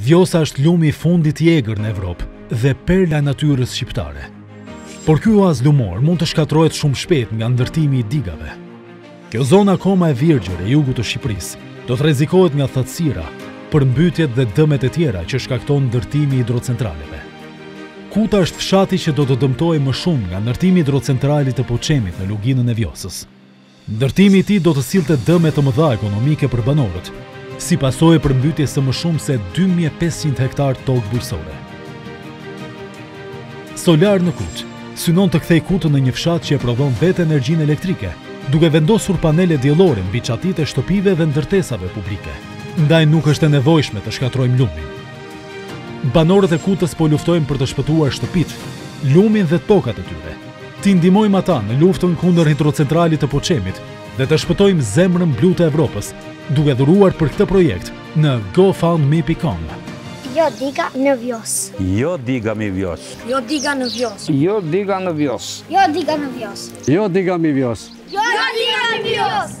Vjosa është lumi i fundit i egër në Evropë dhe perla e natyrës shqiptare. Por ky oaz lumor mund të shkatërrohet shumë shpejt nga ndërtimi i digave. Kjo zonë akoma e virgjër e jugut të Shqipërisë do të rrezikohet nga thatësira, përmbytjet dhe dëmet e tjera që shkakton ndërtimi i hidrocentraleve. Kuta është fshati që do të dëmtohej më shumë nga ndërtimi i hidrocentralit të Poçemit në Luginën e Vjosës. Ndërtimi i tij do të sillte dëme të mëdha ekonomike për banorët, si pasojë e përmbytjes së më shumë se dy mijë e pesëqind hektarë tokë bujqësore. Solar në Kutë synon të kthejë Kutën në një fshat që e prodhon vetë energjinë elektrike, duke vendosur panele diellore mbi çatitë e shtëpive dhe ndërtesave publike. Ndaj nuk është e nevojshme të shkatërrojmë lumin. Banorët e Kutës po luftojnë për të shpëtuar shtëpitë, lumin dhe tokat e tyre. T'i ndihmojmë ata në luftën kundër hidrocentralit të Poçemit dhe të shpëtojmë zemrën blu të Evropës, duke dhuruar për këtë projekt në gofundme.com. Jo diga në Vjosë. Jo diga mi Vjosë. Jo diga në Vjosë. Jo diga në Vjosë. Jo diga në Vjosë. Jo diga mi Vjosë. Jo diga në Vjosë.